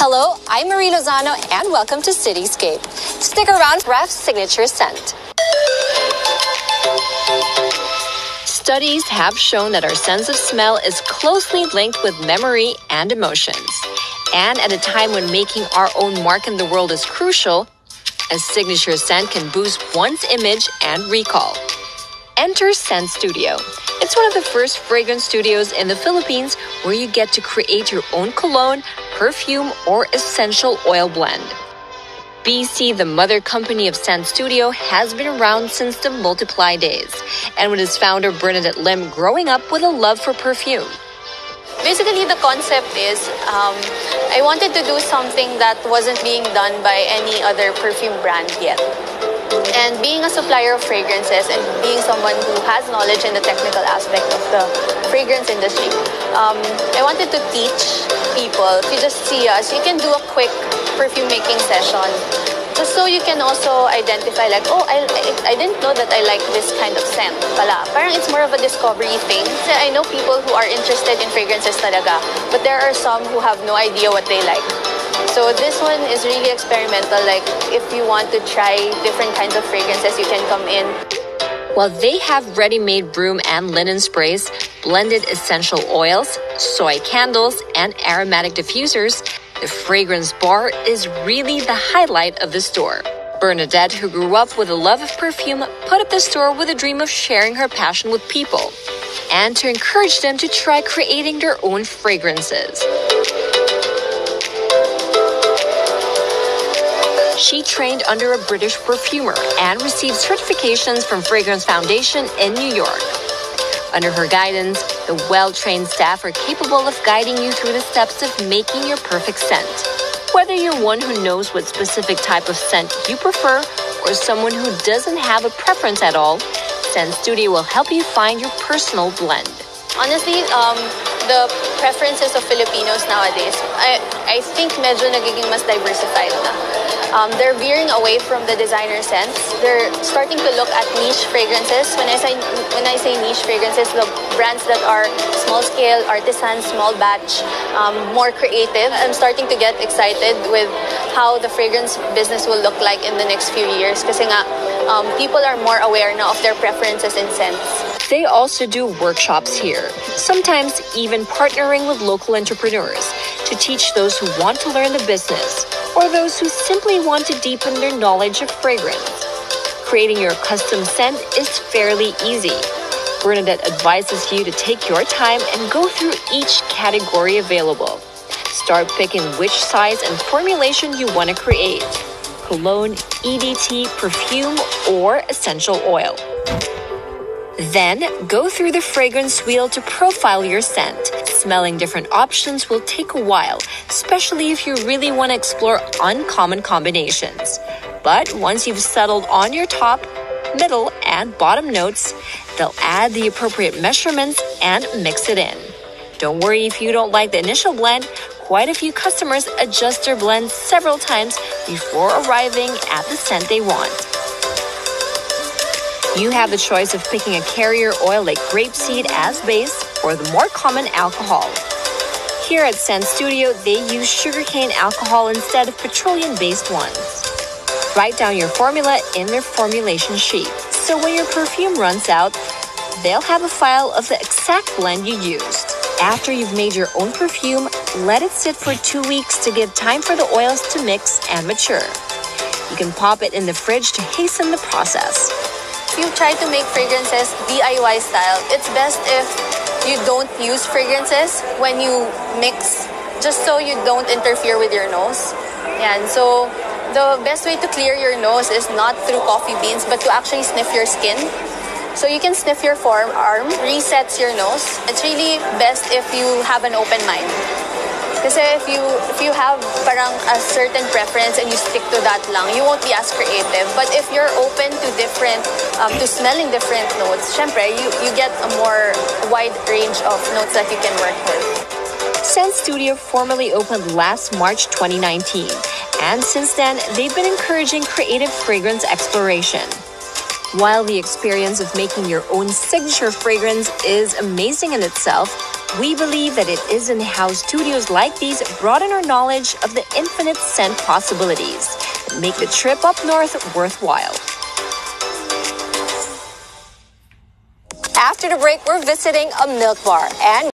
Hello, I'm Marie Lozano, and welcome to Cityscape. Stick around for signature scent. Studies have shown that our sense of smell is closely linked with memory and emotions. And at a time when making our own mark in the world is crucial, a signature scent can boost one's image and recall. Enter Scent Studio. It's one of the first fragrance studios in the Philippines where you get to create your own cologne, perfume, or essential oil blend. BC, the mother company of Scent Studio, has been around since the Multiply days, and with its founder Bernadette Lim growing up with a love for perfume. Basically, the concept is um, I wanted to do something that wasn't being done by any other perfume brand yet. And being a supplier of fragrances and being someone who has knowledge in the technical aspect of the fragrance industry, um, I wanted to teach people. If you just see us, you can do a quick perfume making session just so you can also identify like, oh, I, I, I didn't know that I like this kind of scent pala. Parang it's more of a discovery thing. I know people who are interested in fragrances talaga, but there are some who have no idea what they like. So this one is really experimental. Like if you want to try different kinds of fragrances, you can come in. While they have ready-made broom and linen sprays, blended essential oils, soy candles, and aromatic diffusers, the fragrance bar is really the highlight of the store. Bernadette, who grew up with a love of perfume, put up the store with a dream of sharing her passion with people and to encourage them to try creating their own fragrances. She trained under a British perfumer and received certifications from Fragrance Foundation in New York. Under her guidance, the well trained staff are capable of guiding you through the steps of making your perfect scent. Whether you're one who knows what specific type of scent you prefer or someone who doesn't have a preference at all, Scent Studio will help you find your personal blend. Honestly, um, the preferences of Filipinos nowadays, I, I think medyo nagiging mas diversified na. Um, they're veering away from the designer scents. They're starting to look at niche fragrances. When I say when I say niche fragrances, the brands that are small scale, artisan, small batch, um, more creative. I'm starting to get excited with how the fragrance business will look like in the next few years. Nga, um, people are more aware now of their preferences in scents. They also do workshops here, sometimes even partnering with local entrepreneurs to teach those who want to learn the business or those who simply want to deepen their knowledge of fragrance. Creating your custom scent is fairly easy. Bernadette advises you to take your time and go through each category available. Start picking which size and formulation you want to create cologne, EDT, perfume, or essential oil. Then go through the fragrance wheel to profile your scent. Smelling different options will take a while, especially if you really want to explore uncommon combinations. But once you've settled on your top, middle, and bottom notes, they'll add the appropriate measurements and mix it in. Don't worry if you don't like the initial blend, quite a few customers adjust their blend several times before arriving at the scent they want. You have the choice of picking a carrier oil like grapeseed as base or the more common alcohol. Here at Scent Studio, they use sugarcane alcohol instead of petroleum based ones. Write down your formula in their formulation sheet, so when your perfume runs out, they'll have a file of the exact blend you used. After you've made your own perfume, let it sit for two weeks to give time for the oils to mix and mature. You can pop it in the fridge to hasten the process If you try to make fragrances DIY style, it's best if you don't use fragrances when you mix, just so you don't interfere with your nose. And so the best way to clear your nose is not through coffee beans, but to actually sniff your skin. So you can sniff your forearm, resets your nose. It's really best if you have an open mind. Kasi if you if you have parang a certain preference and you stick to that lang, you won't be as creative. But if you're open to different, um, to smelling different notes, syempre, you, you get a more wide range of notes that you can work with. Scent Studio formally opened last March 2019, and since then, they've been encouraging creative fragrance exploration. While the experience of making your own signature fragrance is amazing in itself, We believe that it is in how studios like these broaden our knowledge of the infinite scent possibilities and make the trip up north worthwhile. After the break, we're visiting a milk bar and